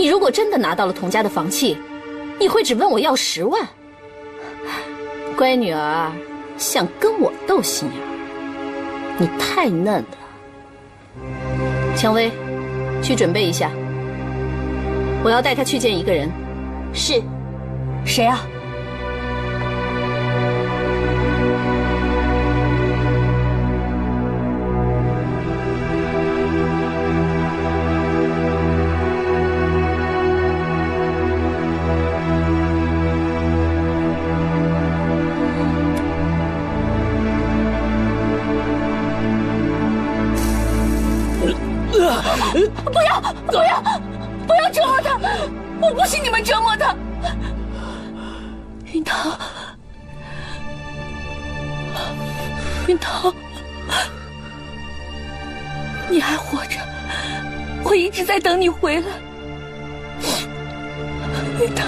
你如果真的拿到了童家的房契，你会只问我要十万？乖女儿，想跟我斗心眼，你太嫩了。蔷薇，去准备一下，我要带他去见一个人。是，谁啊？不要！不要！不要折磨他！我不信你们折磨他。云涛，云涛，你还活着，我一直在等你回来。云涛，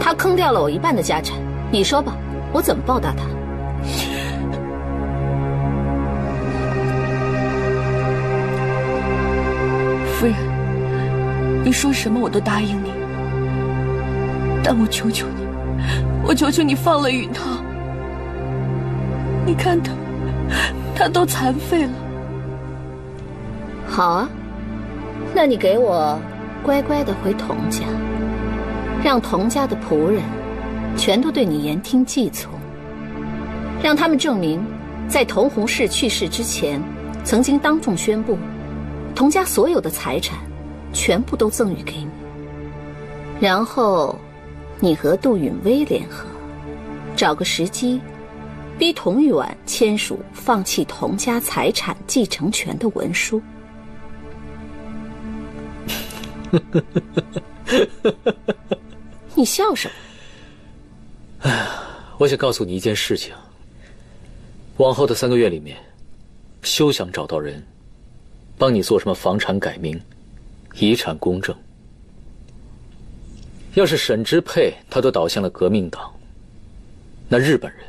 他坑掉了我一半的家产，你说吧，我怎么报答他？夫人，你说什么我都答应你，但我求求你，我求求你放了允涛。你看他，他都残废了。好啊，那你给我乖乖的回童家，让童家的仆人全都对你言听计从，让他们证明，在童弘氏去世之前，曾经当众宣布。童家所有的财产，全部都赠予给你。然后，你和杜允薇联合，找个时机，逼童玉婉签署放弃童家财产继承权的文书。你笑什么？哎，我想告诉你一件事情。往后的三个月里面，休想找到人。帮你做什么房产改名、遗产公证？要是沈之沛他都倒向了革命党，那日本人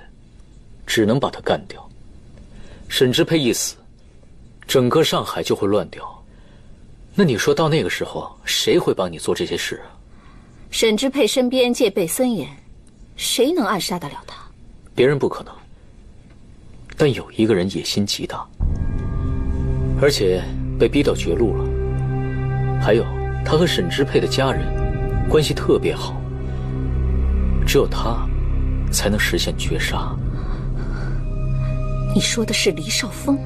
只能把他干掉。沈之沛一死，整个上海就会乱掉。那你说到那个时候，谁会帮你做这些事啊？沈之沛身边戒备森严，谁能暗杀得了他？别人不可能，但有一个人野心极大，而且。被逼到绝路了。还有，他和沈之沛的家人关系特别好，只有他才能实现绝杀。你说的是黎少峰？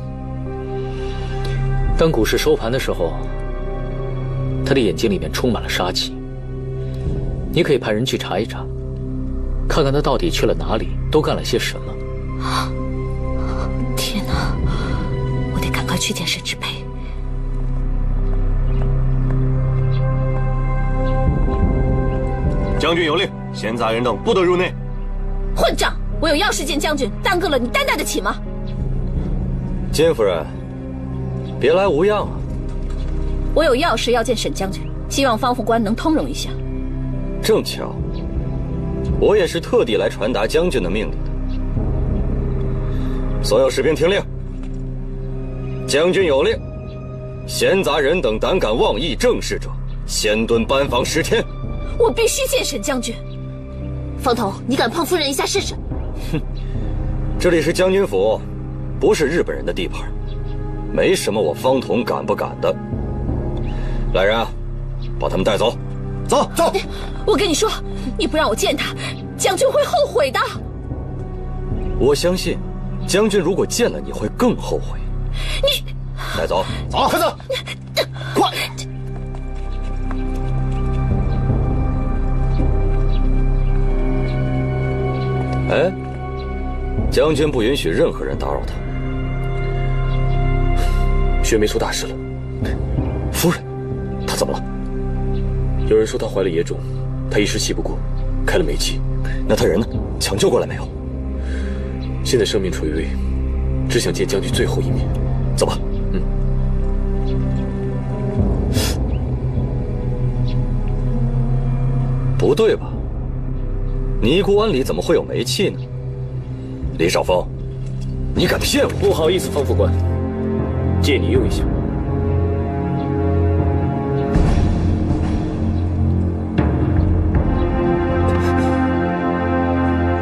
当股市收盘的时候，他的眼睛里面充满了杀气。你可以派人去查一查，看看他到底去了哪里，都干了些什么。去见沈之沛。将军有令，闲杂人等不得入内。混账！我有要事见将军，耽搁了你担待得起吗？金夫人，别来无恙啊！我有要事要见沈将军，希望方副官能通融一下。正巧，我也是特地来传达将军的命令的。所有士兵听令，将军有令，闲杂人等胆敢妄议政事者，先蹲班房十天。我必须见沈将军。方头，你敢碰夫人一下试试？哼，这里是将军府，不是日本人的地盘，没什么我方童敢不敢的。来人啊，把他们带走，走走。我跟你说，你不让我见他，将军会后悔的。我相信，将军如果见了你会更后悔。你带走，走，快走，快。哎，将军不允许任何人打扰他。雪梅出大事了，夫人，她怎么了？有人说她怀了野种，她一时气不过，开了煤气。那她人呢？抢救过来没有？现在生命垂危，只想见将军最后一面。走吧。嗯。不对吧？尼姑庵里怎么会有煤气呢？李少峰，你敢骗我？不好意思，方副官，借你用一下。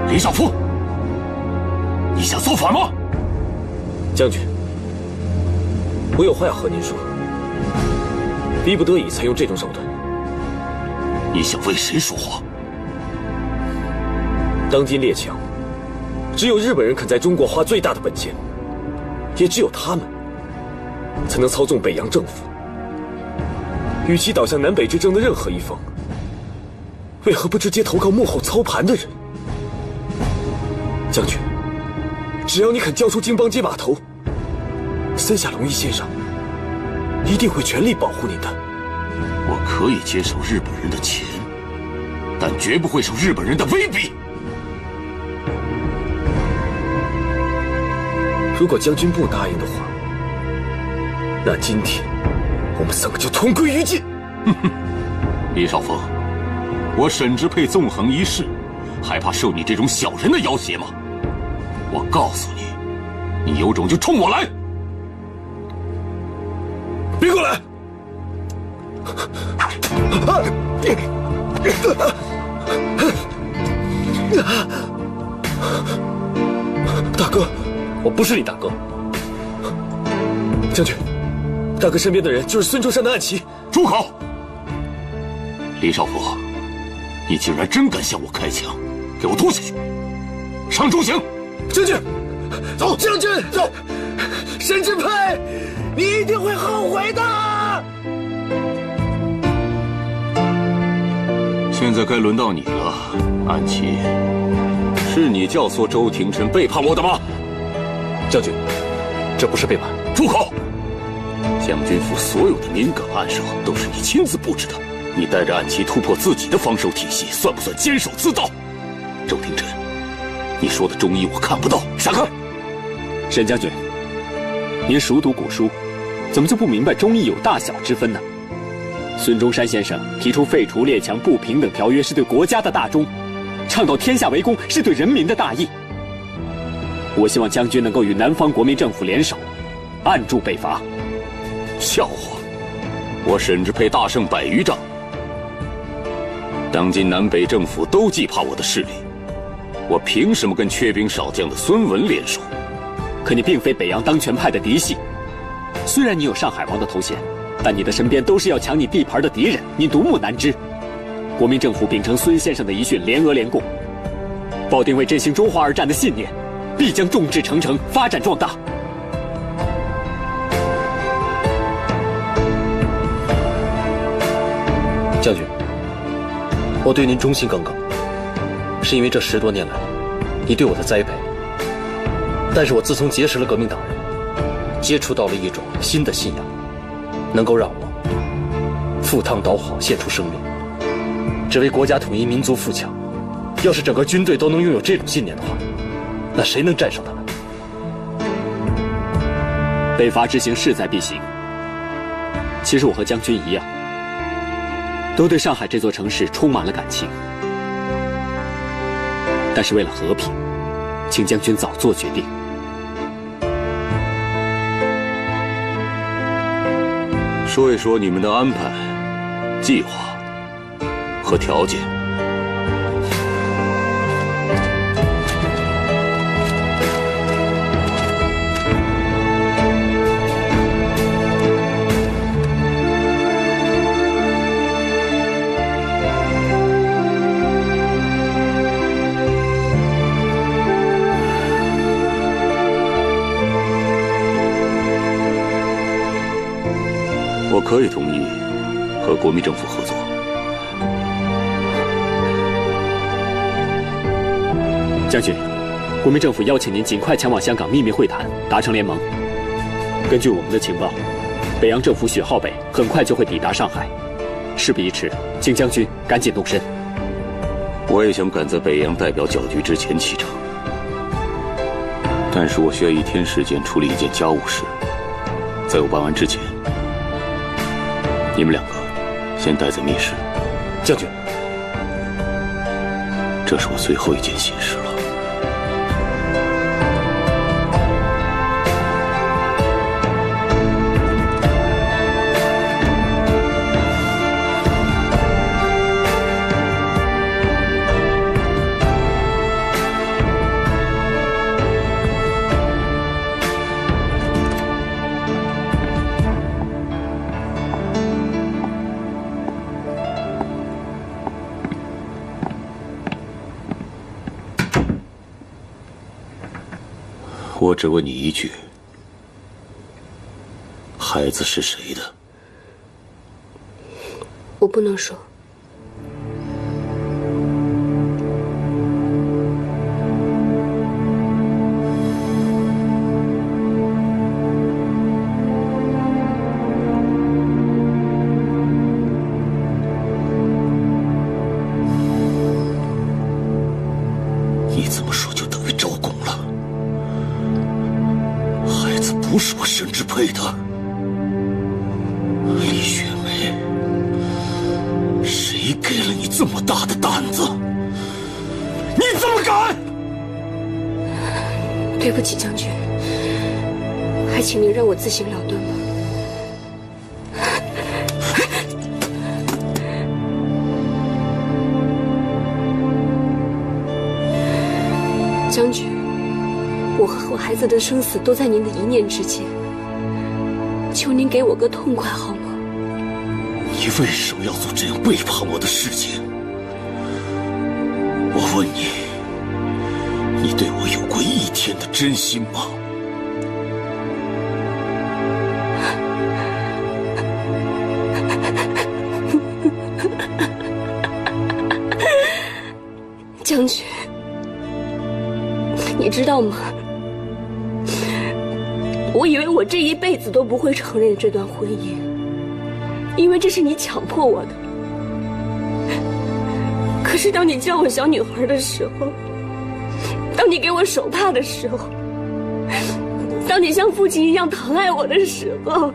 李少峰，你想造反吗？将军，我有话要和您说。逼不得已才用这种手段。你想为谁说话？当今列强，只有日本人肯在中国花最大的本钱，也只有他们才能操纵北洋政府。与其倒向南北之争的任何一方，为何不直接投靠幕后操盘的人？将军，只要你肯交出京邦街码头，森下龙一先生一定会全力保护您的。我可以接受日本人的钱，但绝不会受日本人的威逼。如果将军不答应的话，那今天我们三个就同归于尽。哼哼，李少峰，我沈之沛纵横一世，还怕受你这种小人的要挟吗？我告诉你，你有种就冲我来！别过来！大哥，我不是你大哥。将军，大哥身边的人就是孙中山的暗棋。住口！李少福，你竟然真敢向我开枪，给我拖下去，上重刑！将军，走！将军，走！沈志佩，你一定会后悔的。现在该轮到你了，安琪，是你教唆周廷琛背叛我的吗？将军，这不是背叛。住口！将军府所有的明岗暗哨都是你亲自布置的，你带着暗棋突破自己的防守体系，算不算监守自盗？周廷琛，你说的忠义我看不到，闪开！沈将军，您熟读古书，怎么就不明白忠义有大小之分呢？孙中山先生提出废除列强不平等条约是对国家的大忠，倡导天下为公是对人民的大义。我希望将军能够与南方国民政府联手，按住北伐。笑话！我沈志佩大胜百余仗，当今南北政府都惧怕我的势力，我凭什么跟缺兵少将的孙文联手？可你并非北洋当权派的嫡系，虽然你有上海王的头衔。但你的身边都是要抢你地盘的敌人，你独木难支。国民政府秉承孙先生的遗训，联俄联共，抱定为振兴中华而战的信念，必将众志成城，发展壮大。将军，我对您忠心耿耿，是因为这十多年来你对我的栽培。但是我自从结识了革命党人，接触到了一种新的信仰。能够让我赴汤蹈火献出生命，只为国家统一、民族富强。要是整个军队都能拥有这种信念的话，那谁能战胜他们？北伐之行势在必行。其实我和将军一样，都对上海这座城市充满了感情。但是为了和平，请将军早做决定。说一说你们的安排、计划和条件。可以同意和国民政府合作。将军，国民政府邀请您尽快前往香港秘密会谈，达成联盟。根据我们的情报，北洋政府许浩北很快就会抵达上海。事不宜迟，请将军赶紧动身。我也想赶在北洋代表搅局之前启程，但是我需要一天时间处理一件家务事，在我办完之前。你们两个先待在密室，将军，这是我最后一件心事了。我只问你一句：孩子是谁的？我不能说。的，李雪梅，谁给了你这么大的胆子？你怎么敢？对不起，将军，还请您让我自行了断吧。将军，我和我孩子的生死都在您的一念之间，求您给我个痛快好吗？你为什么要做这样背叛我的事情？我问你，你对我有过一天的真心吗？将军，你知道吗？我以为我这一辈子都不会承认这段婚姻，因为这是你强迫我的。可是当你叫我小女孩的时候，当你给我手帕的时候，当你像父亲一样疼爱我的时候，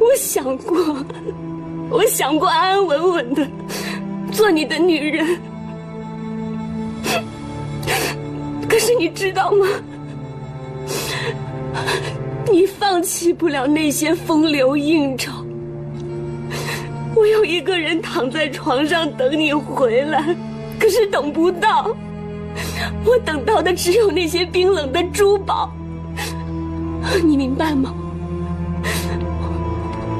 我想过，我想过安安稳稳的做你的女人。可是你知道吗？你放弃不了那些风流应酬。我有一个人躺在床上等你回来，可是等不到。我等到的只有那些冰冷的珠宝。你明白吗？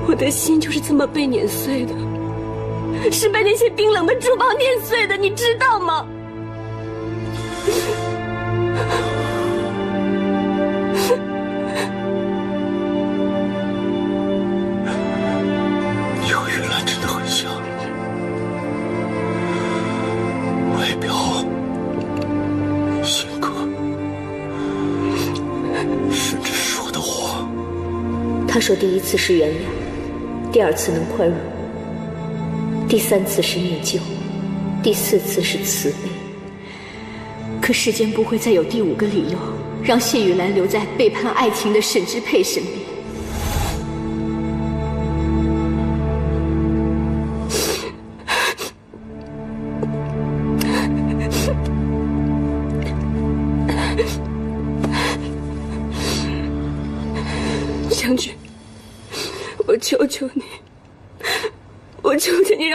我的心就是这么被碾碎的，是被那些冰冷的珠宝碾碎的，你知道吗？说第一次是原谅，第二次能宽容，第三次是念旧，第四次是慈悲。可世间不会再有第五个理由，让谢雨兰留在背叛爱情的沈之佩身边。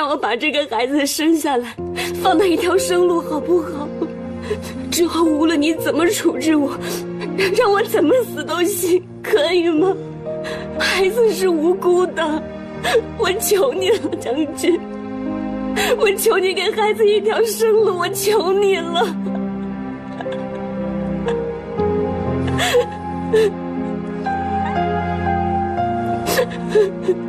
我把这个孩子生下来，放他一条生路，好不好？之后无论你怎么处置我，让我怎么死都行，可以吗？孩子是无辜的，我求你了，将军，我求你给孩子一条生路，我求你了。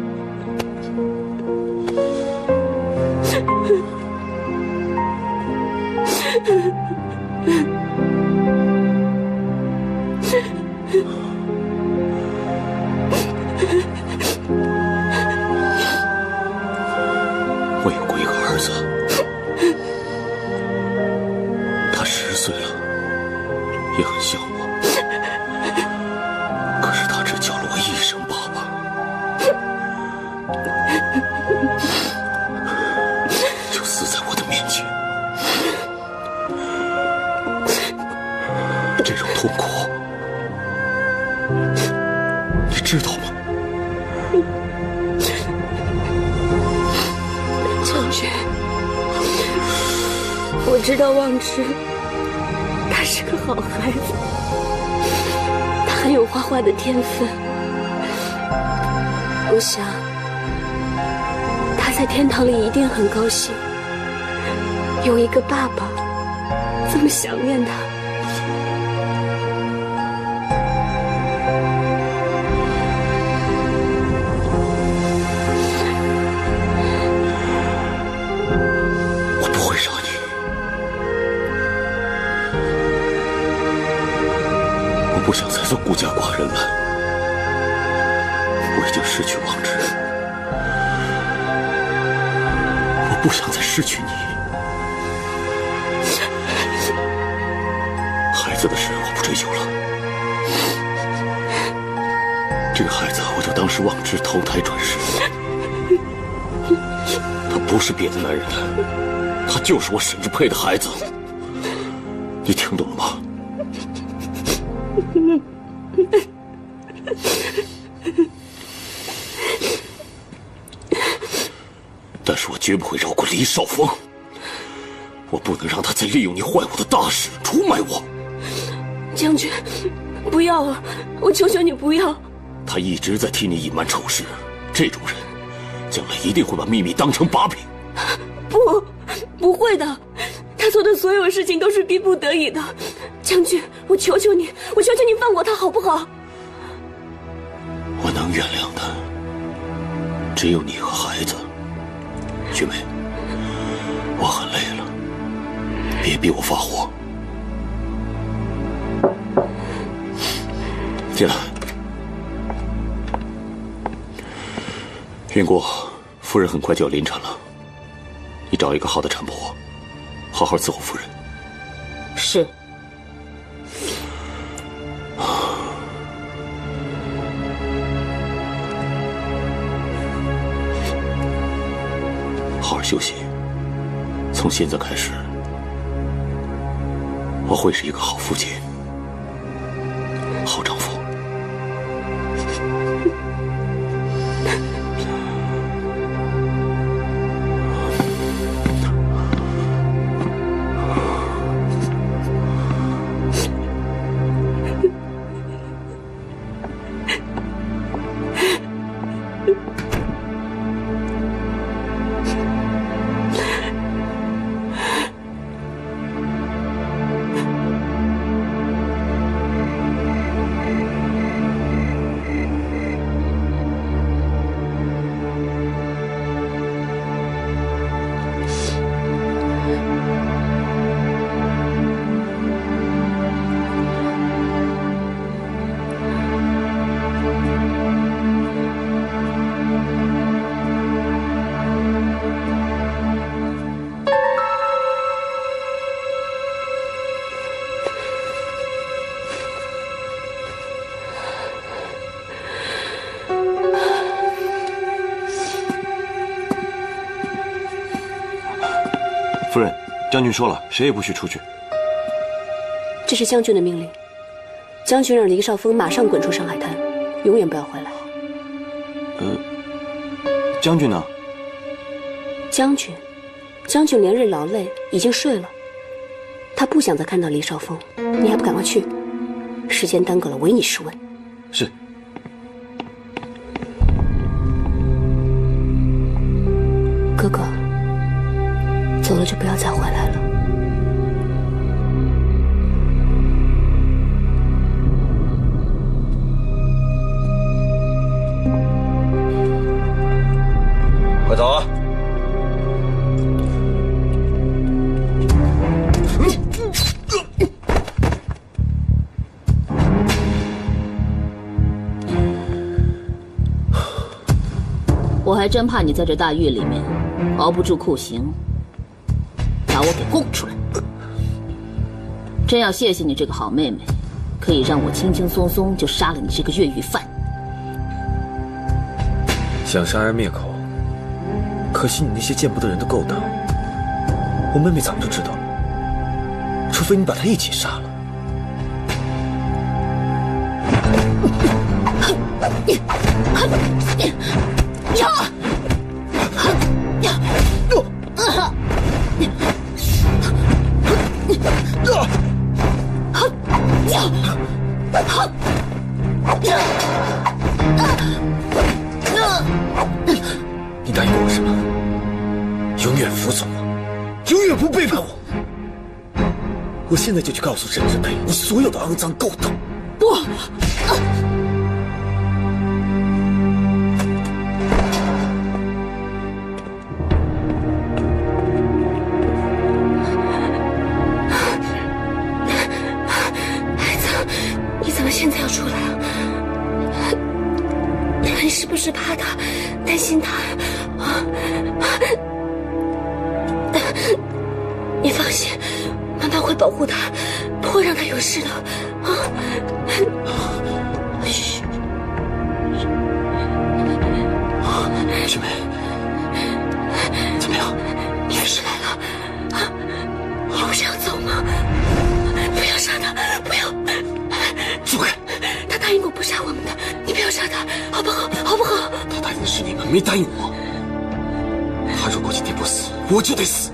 是，他是个好孩子，他很有画画的天分。我想，他在天堂里一定很高兴，有一个爸爸这么想念他。子的事我不追究了，这个孩子我就当是望之投胎转世，他不是别的男人，他就是我沈之佩的孩子，你听懂了吗？但是我绝不会饶过李少峰，我不能让他再利用你坏我的大事，出卖我。将军，不要啊！我求求你不要！他一直在替你隐瞒丑事，这种人，将来一定会把秘密当成把柄。不，不会的，他做的所有事情都是逼不得已的。将军，我求求你，我求求你放过他好不好？我能原谅的，只有你和孩子。雪梅，我很累了，别逼我发火。进来，云姑，夫人很快就要临产了，你找一个好的产婆，好好伺候夫人。是。好好休息。从现在开始，我会是一个好父亲、将军说了，谁也不许出去。这是将军的命令。将军让林少峰马上滚出上海滩，永远不要回来。呃，将军呢？将军，将军连日劳累，已经睡了。他不想再看到林少峰，你还不赶快去？时间耽搁了，唯你是问。是。真怕你在这大狱里面熬不住酷刑，把我给供出来。真要谢谢你这个好妹妹，可以让我轻轻松松就杀了你这个越狱犯。想杀人灭口，可惜你那些见不得人的勾当，我妹妹早就知道了。除非你把她一起杀了。你 我现在就去告诉沈振佩你所有的肮脏勾当不。孩子你怎么现在要出来？啊你是不是怕他担心他？啊？你放心。妈妈会保护他，不会让他有事的。啊，嘘，雪梅，怎么样？你没事来了？啊，你不是要走吗？不要杀他，不要！放开！他答应过不杀我们的，你不要杀他，好不好？好不好？他答应的是你们，没答应我。他如果今天不死，我就得死。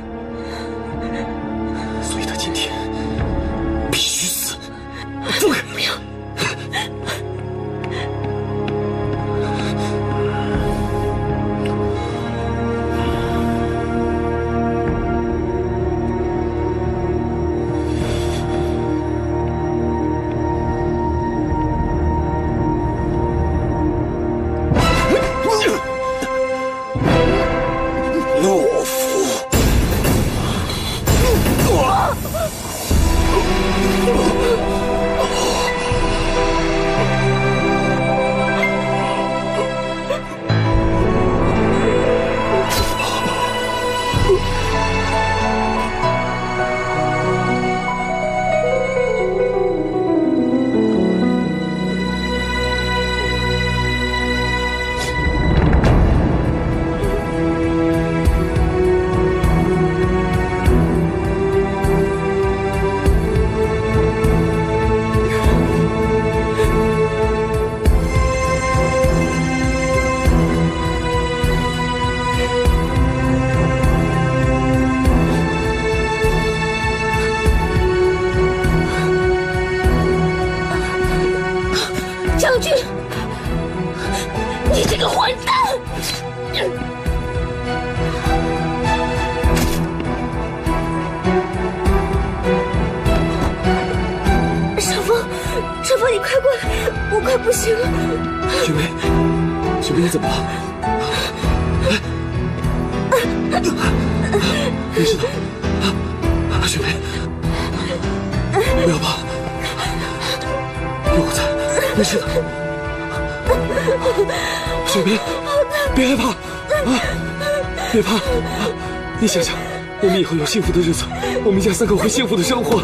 后有幸福的日子，我们一家三口会幸福的生活。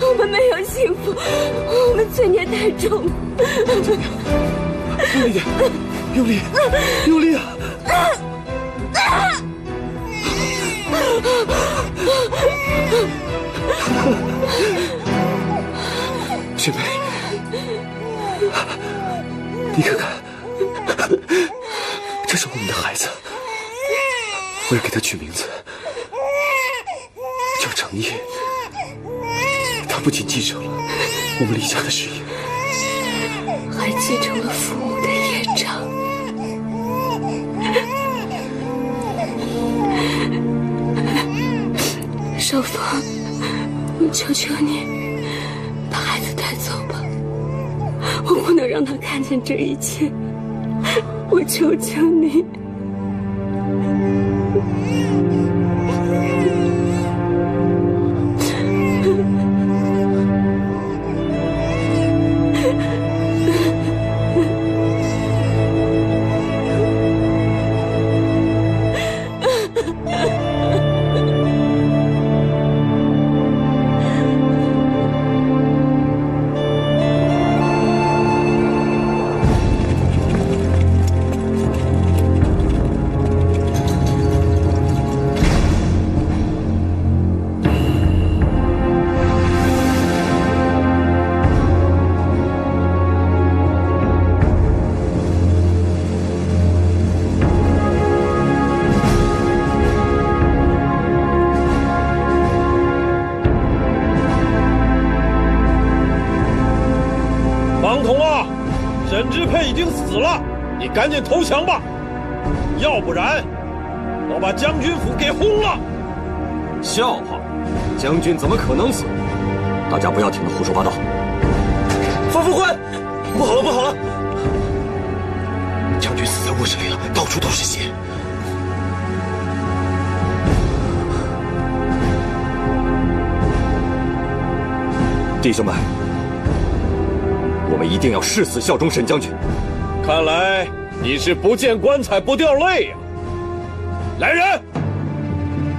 我们没有幸福，我们罪孽太重。用力点，用力，用力啊！雪梅，你看看，这是我们的孩子，我要给他取名字，叫程烨。他不仅继承了我们李家的事业，还继承了父母的业障。少峰，我求求你，把孩子带走吧，我不能让他看见这一切，我求求你。投降吧，要不然我把将军府给轰了。笑话，将军怎么可能死？大家不要听他胡说八道。方副官，不好了，不好了！将军死在卧室里了，到处都是血。弟兄们，我们一定要誓死效忠沈将军。看来你是不见棺材不掉泪呀、来人，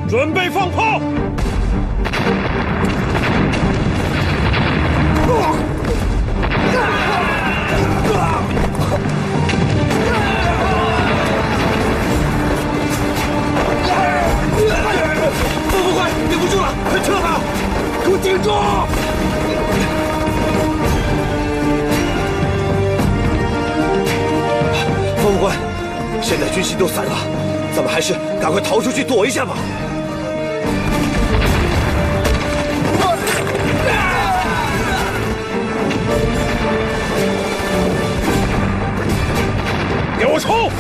准备放炮！方富贵，顶不住了，快撤吧！给我顶住！现在军心都散了，咱们还是赶快逃出去躲一下吧。给我冲！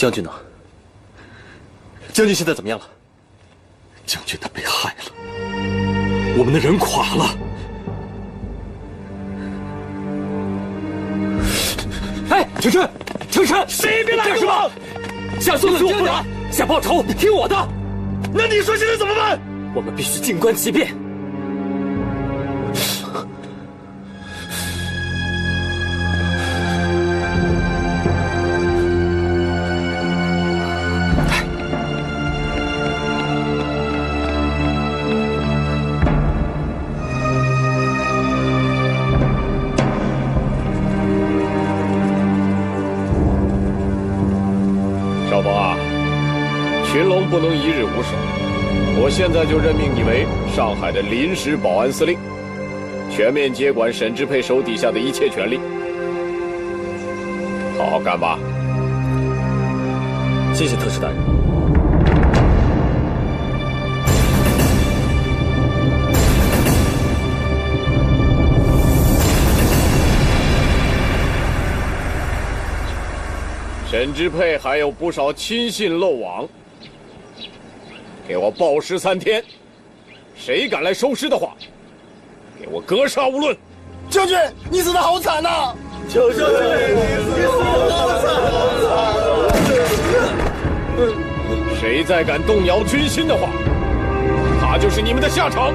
将军呢？将军现在怎么样了？将军他被害了，我们的人垮了。哎，程琛，程琛，谁也别来干什么？想送死我不来，想报仇听我的。那你说现在怎么办？我们必须静观其变。现在就任命你为上海的临时保安司令，全面接管沈志佩手底下的一切权力。好好干吧。谢谢特使大人。沈之佩还有不少亲信漏网，给我暴尸三天。谁敢来收尸的话，给我格杀勿论。将军，你死的好惨呐！求求你，你死的好惨，好惨！谁再敢动摇军心的话，他就是你们的下场。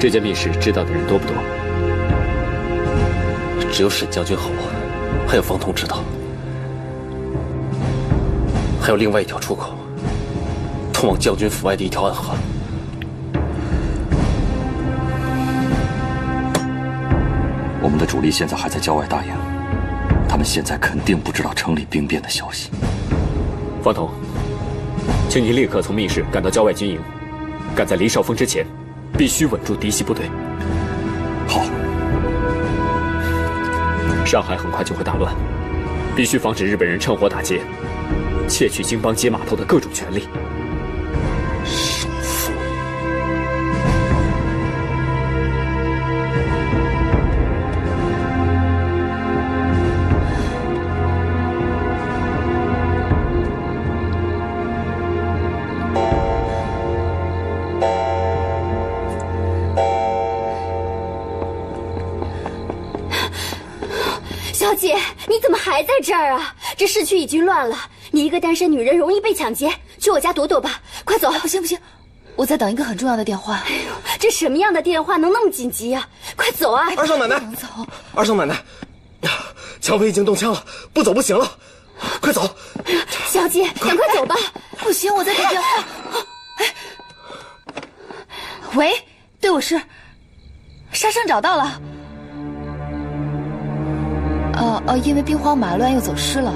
这件密室知道的人多不多？只有沈将军和我，还有方彤知道。还有另外一条出口，通往将军府外的一条暗河。我们的主力现在还在郊外大营，他们现在肯定不知道城里兵变的消息。方彤，请你立刻从密室赶到郊外军营，赶在黎少峰之前，必须稳住嫡系部队。好。上海很快就会大乱，必须防止日本人趁火打劫，窃取京邦街码头的各种权利。儿啊？这市区已经乱了，你一个单身女人容易被抢劫，去我家躲躲吧。快走！不行不行，我在等一个很重要的电话。哎呦，这什么样的电话能那么紧急啊？快走啊！二少奶奶，走。二少奶奶，抢匪已经动枪了，不走不行了，快走！小姐，赶快走吧。不行，我在等电话。哎，喂，对，我是沙生找到了。哦，因为兵荒马乱又走失了。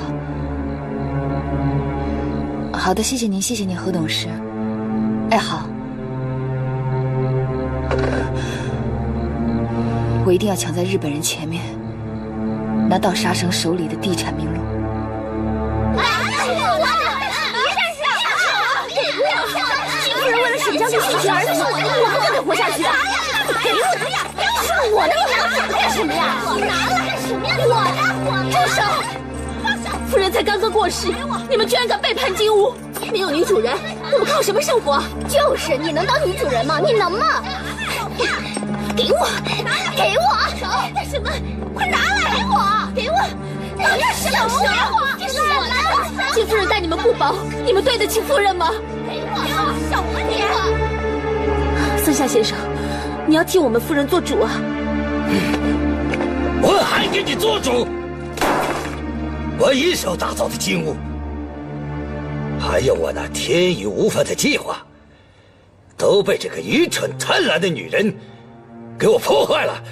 好的，谢谢您，谢谢您，何董事。哎，好，我一定要抢在日本人前面，拿到沙生手里的地产名录。夫人为了沈将军殉情而死，我还得活下去啊！给我，我的，你拿干什么呀？你拿来干什么呀？我的，住手！夫人才刚刚过世，你们居然敢背叛金屋！没有女主人，我们靠什么生活？就是你能当女主人吗？你能吗？给我，给我！干什么？快拿来！给我，给我！拿干什么？给我！这是我的！金夫人待你们不薄，你们对得起夫人吗？给我，小不点！森下先生，你要替我们夫人做主啊！我还给你做主！我一手打造的金屋，还有我那天衣无缝的计划，都被这个愚蠢贪婪的女人给我破坏了。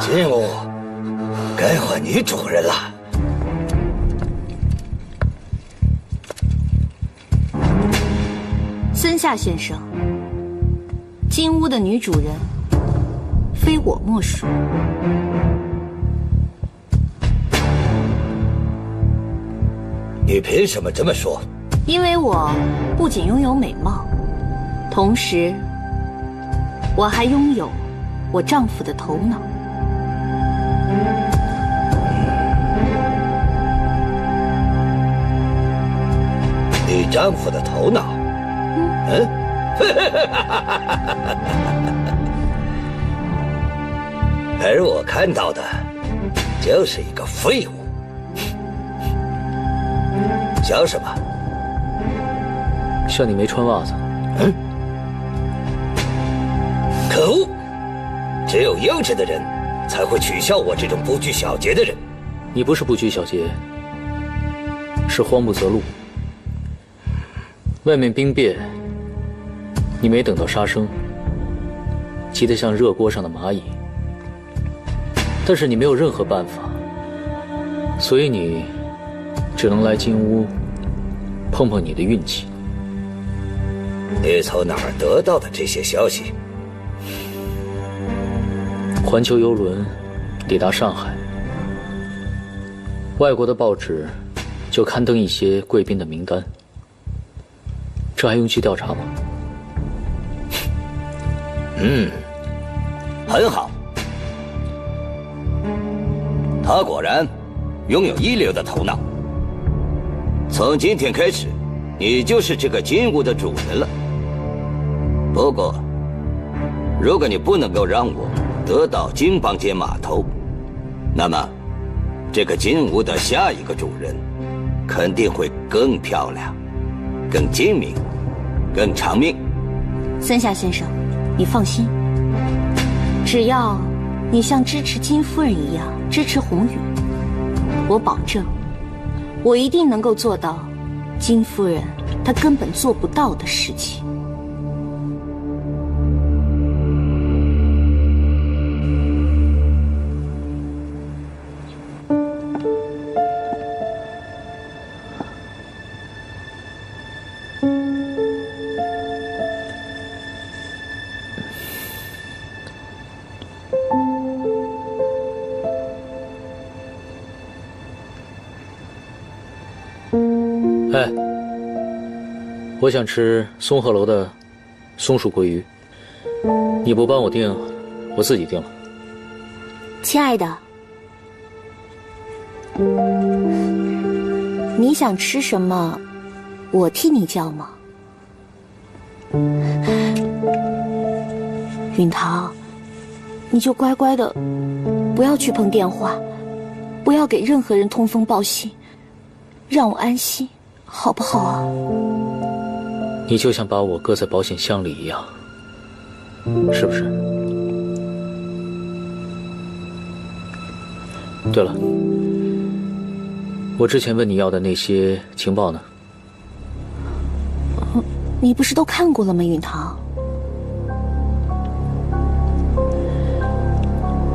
金屋该换女主人了。森下先生，金屋的女主人非我莫属。你凭什么这么说？因为我不仅拥有美貌，同时我还拥有我丈夫的头脑。你丈夫的头脑？嗯？而我看到的，就是一个废物。笑什么？笑你没穿袜子。嗯。可恶！只有幼稚的人才会取笑我这种不拘小节的人。你不是不拘小节，是慌不择路。外面兵变，你没等到杀生，急得像热锅上的蚂蚁。但是你没有任何办法，所以你只能来金屋碰碰你的运气。你从哪儿得到的这些消息？环球游轮抵达上海，外国的报纸就刊登一些贵宾的名单。这还用去调查吗？嗯，很好。他果然拥有一流的头脑。从今天开始，你就是这个金屋的主人了。不过，如果你不能够让我得到金邦街码头，那么这个金屋的下一个主人肯定会更漂亮、更精明、更长命。森下先生，你放心，只要你像支持金夫人一样支持红雨，我保证，我一定能够做到金夫人她根本做不到的事情。我想吃松鹤楼的松鼠桂鱼，你不帮我订，我自己订了。亲爱的，你想吃什么，我替你叫吗？允堂，你就乖乖的，不要去碰电话，不要给任何人通风报信，让我安心。好不好啊？你就像把我搁在保险箱里一样，是不是？对了，我之前问你要的那些情报呢？你不是都看过了吗，允堂？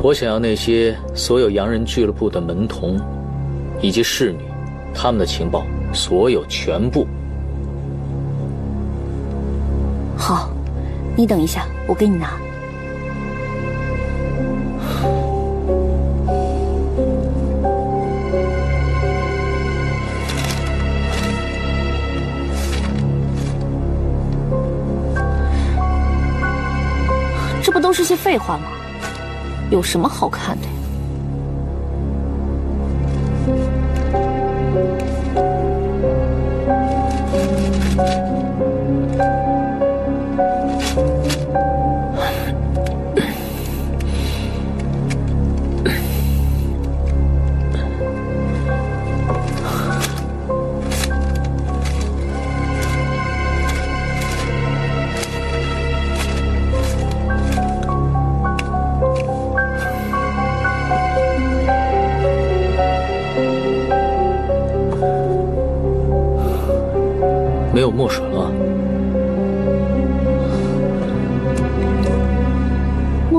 我想要那些所有洋人俱乐部的门童以及侍女。他们的情报，所有全部。你等一下，我给你拿。这不都是些废话吗？有什么好看的？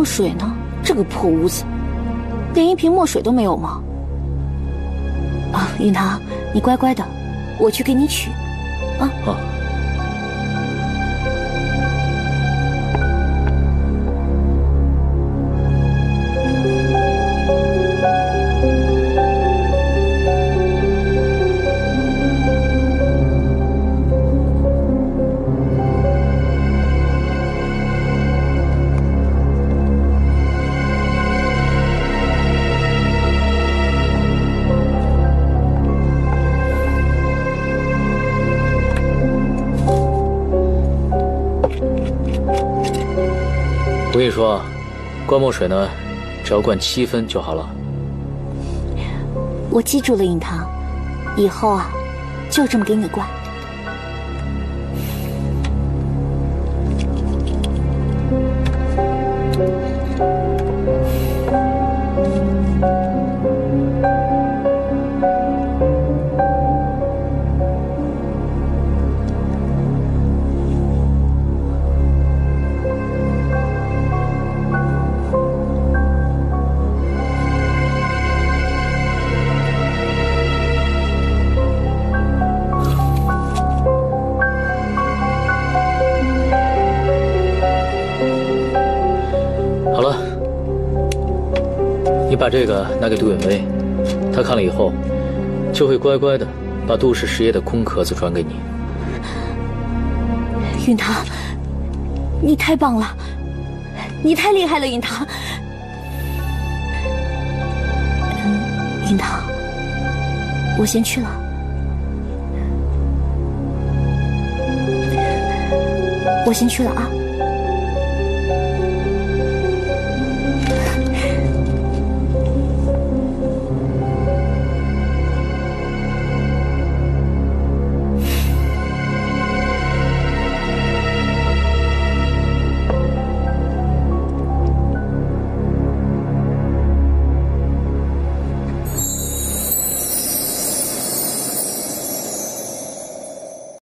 墨水呢？这个破屋子，连一瓶墨水都没有吗？啊，云堂，你乖乖的，我去给你取。啊。啊。灌墨水呢，只要灌七分就好了。我记住了，尹堂，以后啊，就这么给你灌。这个拿给杜远威，他看了以后，就会乖乖的把杜氏实业的空壳子转给你。云堂，你太棒了，你太厉害了，云堂。云堂，我先去了。我先去了啊。